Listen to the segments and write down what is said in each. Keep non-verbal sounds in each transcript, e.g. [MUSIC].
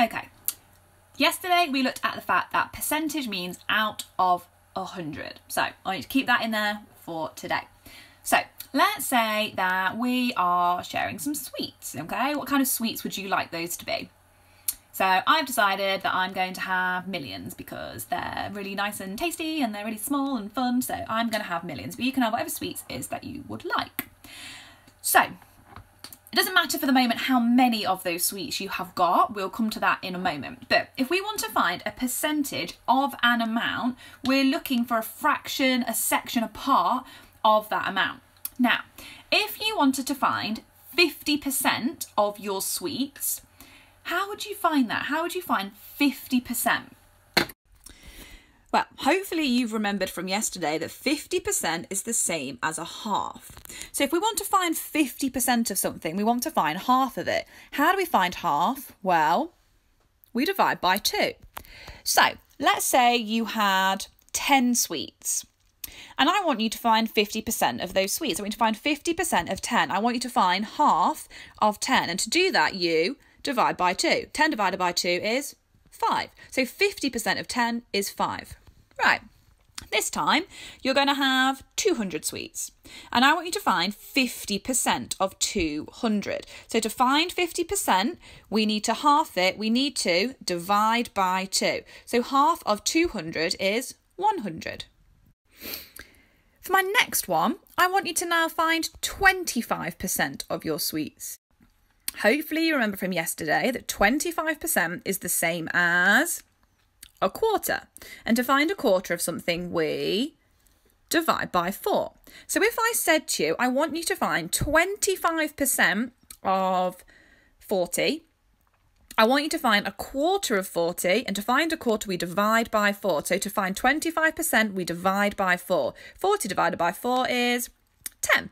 Okay. Yesterday we looked at the fact that percentage means out of 100. So I need to keep that in there for today. So let's say that we are sharing some sweets, okay? What kind of sweets would you like those to be? So I've decided that I'm going to have millions because they're really nice and tasty and they're really small and fun. So I'm going to have millions, but you can have whatever sweets is that you would like. So it doesn't matter for the moment how many of those sweets you have got, we'll come to that in a moment. But if we want to find a percentage of an amount, we're looking for a fraction, a section, a part of that amount. Now, if you wanted to find 50% of your sweets, how would you find that? How would you find 50%? Well, hopefully you've remembered from yesterday that 50% is the same as a half. So if we want to find 50% of something, we want to find half of it. How do we find half? Well, we divide by 2. So let's say you had 10 sweets. And I want you to find 50% of those sweets. I want you to find 50% of 10. I want you to find half of 10. And to do that, you divide by 2. 10 divided by 2 is 5. So 50% of 10 is 5. Right. This time, you're going to have 200 sweets. And I want you to find 50% of 200. So to find 50%, we need to half it. We need to divide by 2. So half of 200 is 100. For my next one, I want you to now find 25% of your sweets. Hopefully, you remember from yesterday that 25% is the same as a quarter. And to find a quarter of something, we divide by 4. So if I said to you, I want you to find 25% of 40, I want you to find a quarter of 40, and to find a quarter, we divide by 4. So to find 25%, we divide by 4. 40 divided by 4 is 10.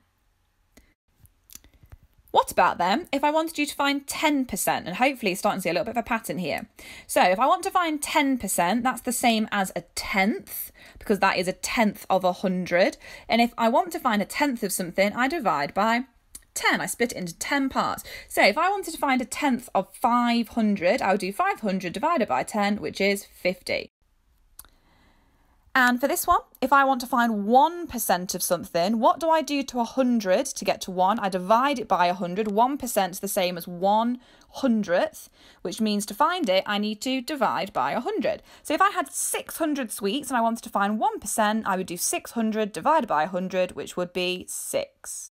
What about them if I wanted you to find 10%? And hopefully you're starting to see a little bit of a pattern here. So if I want to find 10%, that's the same as a tenth, because that is a tenth of a hundred. And if I want to find a tenth of something, I divide by 10. I split it into 10 parts. So if I wanted to find a tenth of 500, I would do 500 divided by 10, which is 50. And for this one, if I want to find 1% of something, what do I do to 100 to get to 1? I divide it by 100. 1% is the same as 1 hundredth, which means to find it, I need to divide by 100. So if I had 600 sweets and I wanted to find 1%, I would do 600 divided by 100, which would be 6.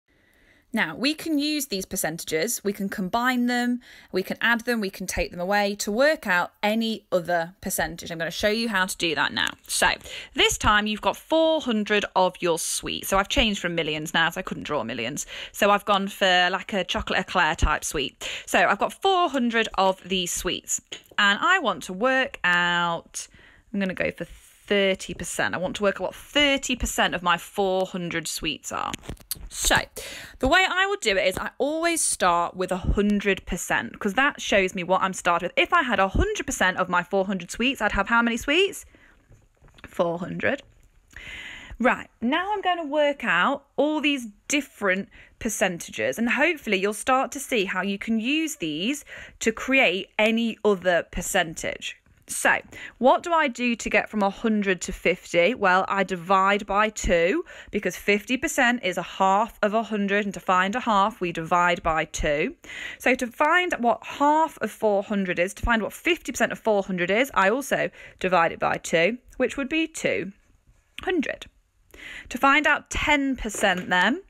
Now, we can use these percentages, we can combine them, we can add them, we can take them away to work out any other percentage. I'm going to show you how to do that now. So, this time you've got 400 of your sweet. So, I've changed from millions now, so I couldn't draw millions. So, I've gone for like a chocolate eclair type sweet. So, I've got 400 of these sweets, and I want to work out, I'm going to go for 30%. I want to work out what 30% of my 400 sweets are. So, the way I would do it is I always start with 100% because that shows me what I'm starting with. If I had 100% of my 400 sweets, I'd have how many sweets? 400. Right, now I'm going to work out all these different percentages, and hopefully, you'll start to see how you can use these to create any other percentage. So, what do I do to get from 100 to 50? Well, I divide by 2 because 50% is a half of 100, and to find a half, we divide by 2. So, to find what half of 400 is, to find what 50% of 400 is, I also divide it by 2, which would be 200. To find out 10% then,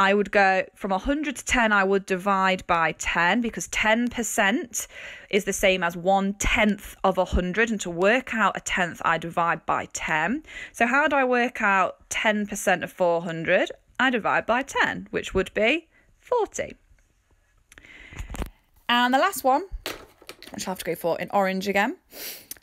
I would go from 100 to 10, I would divide by 10 because 10% is the same as one tenth of 100. And to work out a tenth, I divide by 10. So, how do I work out 10% of 400? I divide by 10, which would be 40. And the last one, which I'll have to go for in orange again.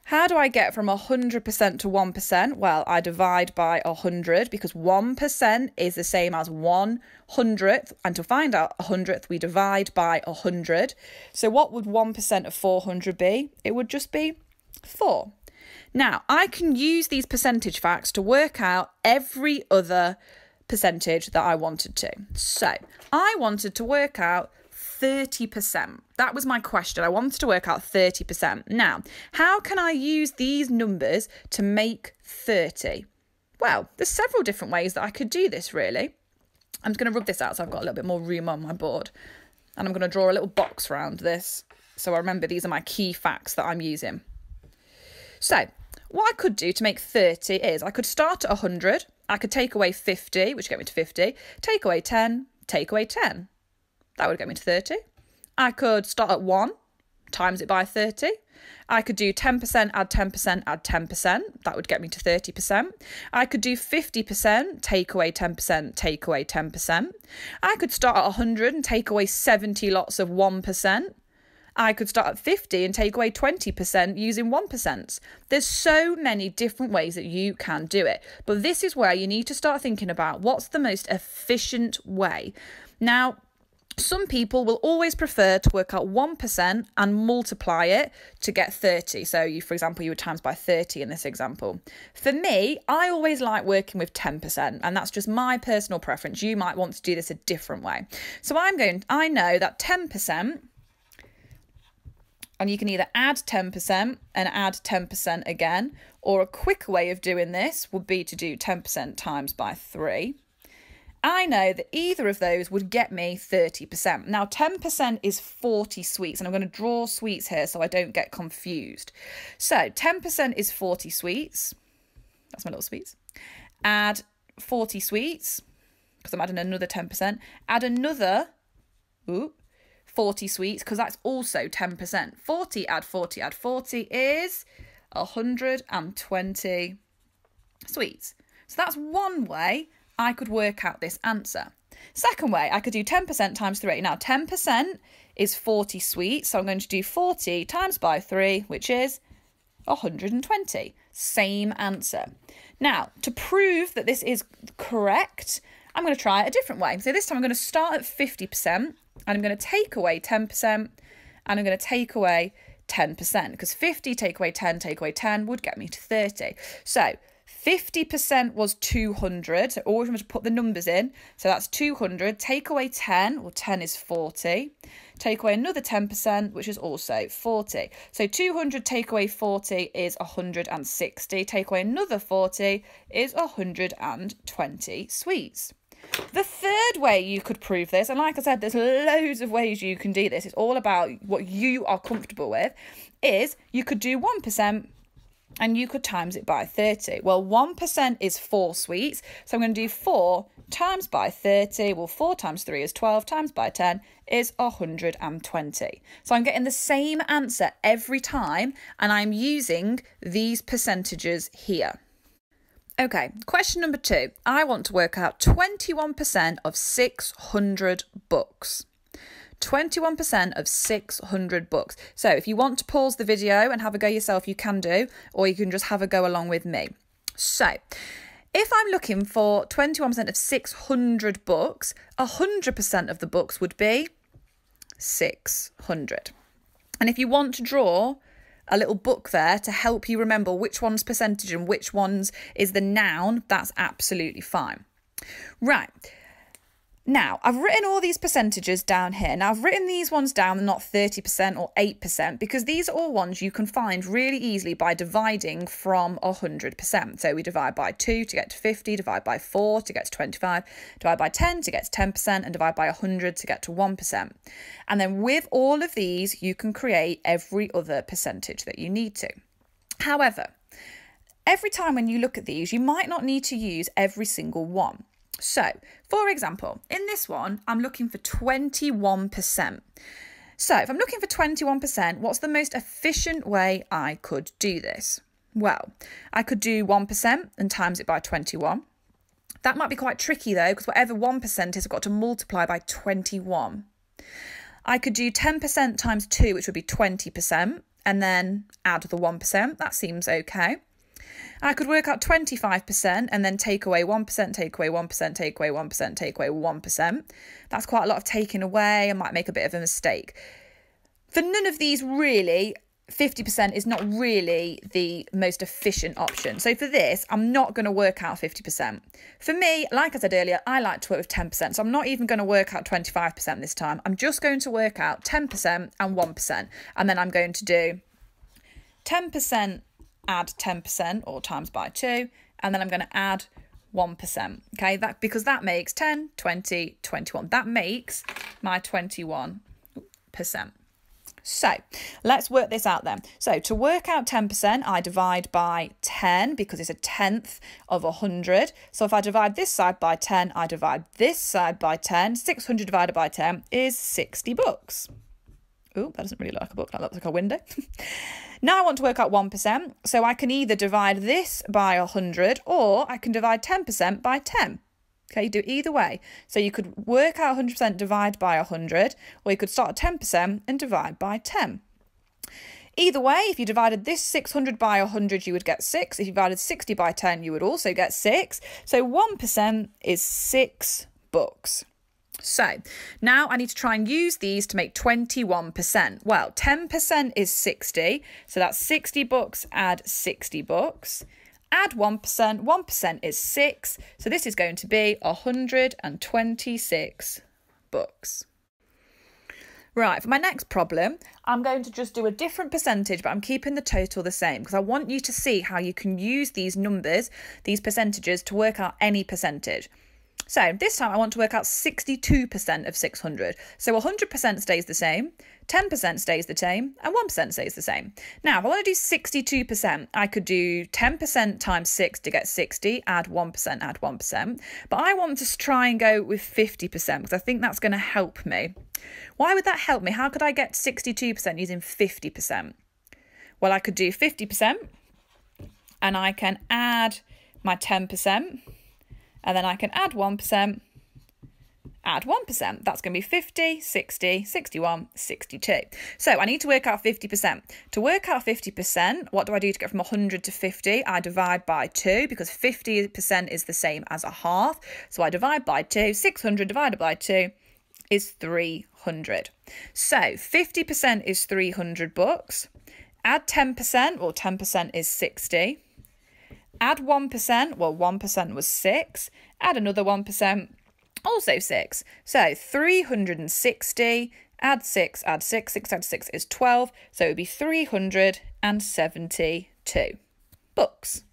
How do I get from 100% to 1%? Well, I divide by 100 because 1% is the same as 1 hundredth. And to find out a hundredth, we divide by 100. So what would 1% of 400 be? It would just be 4. Now, I can use these percentage facts to work out every other percentage that I wanted to. So I wanted to work out 30%. That was my question. I wanted to work out 30%. Now, how can I use these numbers to make 30? Well, there's several different ways that I could do this, really. I'm just going to rub this out so I've got a little bit more room on my board. And I'm going to draw a little box around this so I remember these are my key facts that I'm using. So, what I could do to make 30 is I could start at 100, I could take away 50, which get me to 50, take away 10, take away 10. That would get me to 30. I could start at 1, times it by 30. I could do 10%, add 10%, add 10%. That would get me to 30%. I could do 50%, take away 10%, take away 10%. I could start at 100 and take away 70 lots of 1%. I could start at 50 and take away 20% using 1%. There's so many different ways that you can do it. But this is where you need to start thinking about what's the most efficient way. Now, some people will always prefer to work out 1% and multiply it to get 30. So, you, for example, you would times by 30 in this example. For me, I always like working with 10%, and that's just my personal preference. You might want to do this a different way. So, I'm going, I know that 10% and you can either add 10% and add 10% again, or a quicker way of doing this would be to do 10% times by 3. I know that either of those would get me 30%. Now, 10% is 40 sweets, and I'm going to draw sweets here so I don't get confused. So, 10% is 40 sweets. That's my little sweets. Add 40 sweets, because I'm adding another 10%. Add another, ooh, 40 sweets because that's also 10%. 40 add 40 add 40 is 120 sweets. So that's one way I could work out this answer. Second way, I could do 10% times 3. Now, 10% is 40 sweets, so I'm going to do 40 times by 3, which is 120. Same answer. Now, to prove that this is correct, I'm going to try it a different way. So this time I'm going to start at 50% and I'm going to take away 10% and I'm going to take away 10% because 50 take away 10 take away 10 would get me to 30. So 50% was 200. So always remember to put the numbers in. So that's 200. Take away 10, well, 10 is 40. Take away another 10%, which is also 40. So 200 take away 40 is 160. Take away another 40 is 120 sweets. The third way you could prove this, and like I said, there's loads of ways you can do this, it's all about what you are comfortable with, is you could do 1% and you could times it by 30. Well, 1% is 4 sweets, so I'm going to do 4 times by 30. Well, 4 times 3 is 12, times by 10 is 120. So I'm getting the same answer every time, and I'm using these percentages here. Okay, question number two. I want to work out 21% of 600 books. 21% of 600 books. So if you want to pause the video and have a go yourself, you can do, or you can just have a go along with me. So if I'm looking for 21% of 600 books, 100% of the books would be 600. And if you want to draw a little book there to help you remember which one's percentage and which one's is the noun, that's absolutely fine. Right. Now, I've written all these percentages down here. Now, I've written these ones down, not 30% or 8%, because these are all ones you can find really easily by dividing from 100%. So we divide by 2 to get to 50, divide by 4 to get to 25, divide by 10 to get to 10%, and divide by 100 to get to 1%. And then with all of these, you can create every other percentage that you need to. However, every time when you look at these, you might not need to use every single one. So, for example, in this one, I'm looking for 21%. So, if I'm looking for 21%, what's the most efficient way I could do this? Well, I could do 1% and times it by 21. That might be quite tricky though, because whatever 1% is, I've got to multiply by 21. I could do 10% times 2, which would be 20%, and then add the 1%. That seems okay. I could work out 25% and then take away 1%, take away 1%, take away 1%, take away 1%. That's quite a lot of taking away. I might make a bit of a mistake. For none of these, really, 50% is not really the most efficient option. So for this, I'm not going to work out 50%. For me, like I said earlier, I like to work with 10%. So I'm not even going to work out 25% this time. I'm just going to work out 10% and 1%. And then I'm going to do 10% add 10% or times by 2. And then I'm going to add 1%. Okay, that because that makes 10, 20, 21. That makes my 21%. So let's work this out then. So to work out 10%, I divide by 10 because it's a tenth of 100. So if I divide this side by 10, I divide this side by 10. 600 divided by 10 is 60 books. Oh, that doesn't really look like a book, that looks like a window. [LAUGHS] now I want to work out 1%, so I can either divide this by 100 or I can divide 10% by 10. Okay, you do it either way. So you could work out 100% divide by 100, or you could start at 10% and divide by 10. Either way, if you divided this 600 by 100, you would get 6. If you divided 60 by 10, you would also get 6. So 1% is 6 books. So now I need to try and use these to make 21%. Well, 10% is 60, so that's 60 books add 60 books add 1%, 1% is 6, so this is going to be 126 books. Right, for my next problem, I'm going to just do a different percentage, but I'm keeping the total the same because I want you to see how you can use these numbers, these percentages, to work out any percentage. So this time I want to work out 62% of 600. So 100% stays the same, 10% stays the same, and 1% stays the same. Now, if I want to do 62%, I could do 10% times 6 to get 60, add 1%, add 1%. But I want to try and go with 50% because I think that's going to help me. Why would that help me? How could I get 62% using 50%? Well, I could do 50% and I can add my 10% and then I can add 1%, add 1%. That's going to be 50, 60, 61, 62. So I need to work out 50%. To work out 50%, what do I do to get from 100 to 50? I divide by 2 because 50% is the same as a half. So I divide by 2. 600 divided by 2 is 300. So 50% is 300 books. Add 10%, well, 10% is 60. Add 1%, well, 1% was 6. Add another 1%, also 6. So 360, add 6, add 6, 6 add 6 is 12. So it would be 372 books.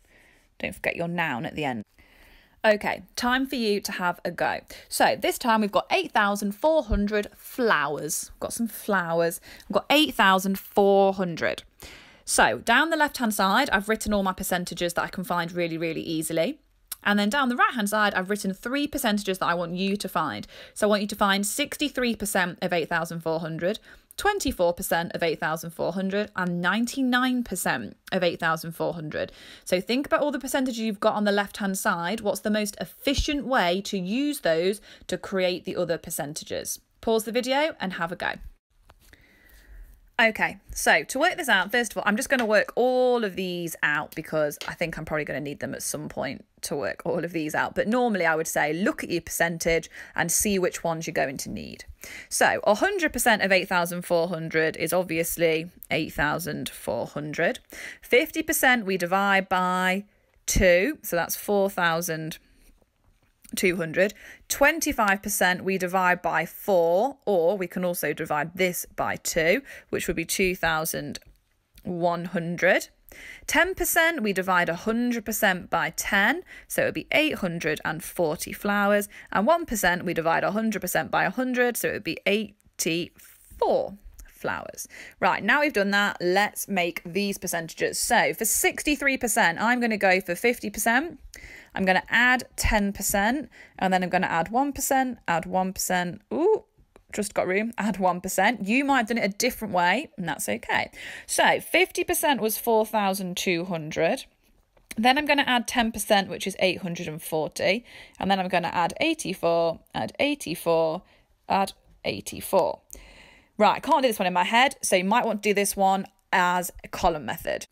Don't forget your noun at the end. Okay, time for you to have a go. So this time we've got 8,400 flowers. We've got some flowers. We've got 8,400. So down the left hand side, I've written all my percentages that I can find really, really easily. And then down the right hand side, I've written three percentages that I want you to find. So I want you to find 63% of 8,400, 24% of 8,400, and 99% of 8,400. So think about all the percentages you've got on the left hand side. What's the most efficient way to use those to create the other percentages? Pause the video and have a go. Okay, so to work this out, first of all, I'm just going to work all of these out because I think I'm probably going to need them at some point to work all of these out. But normally I would say look at your percentage and see which ones you're going to need. So 100% of 8,400 is obviously 8,400. 50% we divide by 2, so that's 4,000 200. 25% we divide by 4, or we can also divide this by 2, which would be 2,100. 10% we divide 100% by 10, so it would be 840 flowers. And 1% we divide 100% by 100, so it would be 84 flowers. Right, now we've done that, let's make these percentages. So for 63%, I'm going to go for 50%. I'm going to add 10% and then I'm going to add 1%, add 1%. Ooh, just got room, [LAUGHS] add 1%. You might have done it a different way, and that's okay. So 50% was 4,200. Then I'm going to add 10%, which is 840. And then I'm going to add 84, add 84, add 84. Right, I can't do this one in my head, so you might want to do this one as a column method.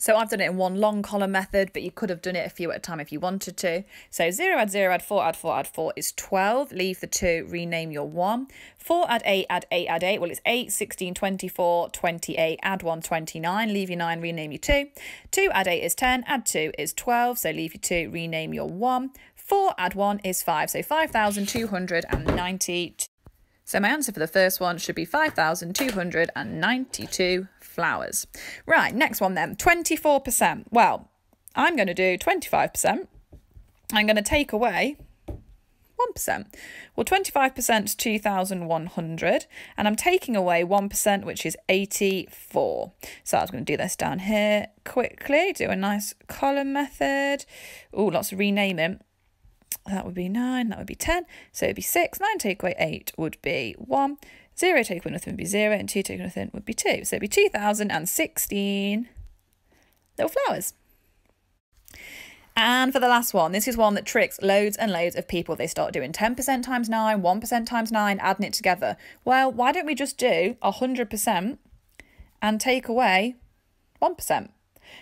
So I've done it in one long column method, but you could have done it a few at a time if you wanted to. So 0 add 0 add 4 add 4 add 4 is 12. Leave the 2, rename your 1. 4 add 8 add 8 add 8. Well, it's 8, 16, 24, 28. Add 1, 29. Leave your 9, rename your 2. 2 add 8 is 10. Add 2 is 12. So leave your 2, rename your 1. 4 add 1 is 5. So 5,292. So my answer for the first one should be 5,292 flowers. Right, next one then. 24%. Well, I'm going to do 25%. I'm going to take away 1%. Well, 25% is 2,100, and I'm taking away 1%, which is 84. So I was going to do this down here quickly, do a nice column method. Oh, lots of renaming. That would be 9, that would be 10. So it would be 6. 9 take away 8 would be 1. 0 take away nothing would be 0. And 2 take away nothing would be 2. So it would be 2,016 little flowers. And for the last one, this is one that tricks loads and loads of people. They start doing 10% times 9, 1% times 9, adding it together. Well, why don't we just do 100% and take away 1%?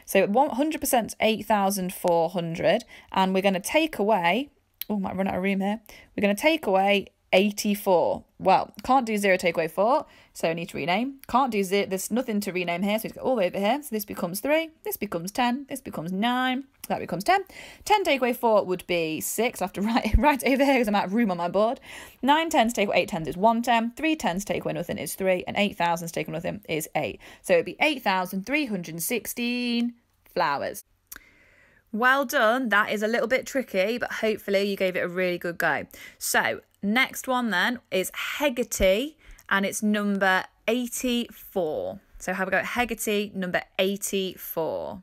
So 100% is 8,400, and we're going to take away oh, might run out of room here. We're going to take away 84. Well, can't do 0 take away 4, so I need to rename. Can't do 0, there's nothing to rename here, so we go all the way over here. So this becomes 3, this becomes 10, this becomes 9, that becomes 10. 10 take away 4 would be 6. I have to [LAUGHS] write right over here because I'm out of room on my board. 9 tens take away 8 tens is 1 10. 3 tens take away nothing is 3. And 8 thousands take away nothing is 8. So it'd be 8,316 flowers. Well done. That is a little bit tricky, but hopefully you gave it a really good go. So, next one then is Hegarty, and it's number 84. So, have a go at Hegarty, number 84.